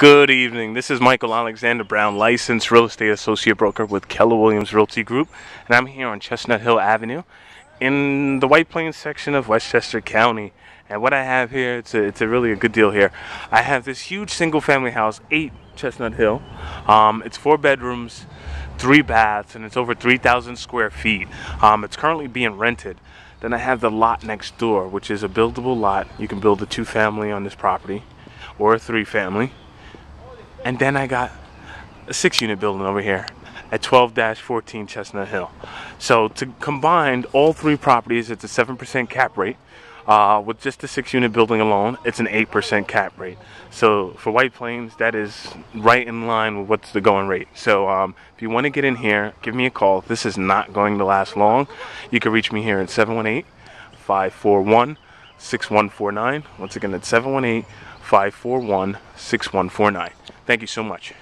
Good evening. This is Michael Alexander Brown, licensed real estate associate broker with Keller Williams Realty Group, and I'm here on Chestnut Hill Avenue in the White Plains section of Westchester County. And what I have here, it's a, it's a really a good deal here. I have this huge single family house, 8 Chestnut Hill. Um, it's four bedrooms, three baths, and it's over 3,000 square feet. Um, it's currently being rented. Then I have the lot next door, which is a buildable lot. You can build a two family on this property or a three family. And then I got a six unit building over here at 12-14 Chestnut Hill. So to combine all three properties, it's a 7% cap rate. Uh, with just the six unit building alone, it's an 8% cap rate. So for White Plains, that is right in line with what's the going rate. So um, if you want to get in here, give me a call. This is not going to last long. You can reach me here at 718 541 6149. Once again, it's 718 541 6149. Thank you so much.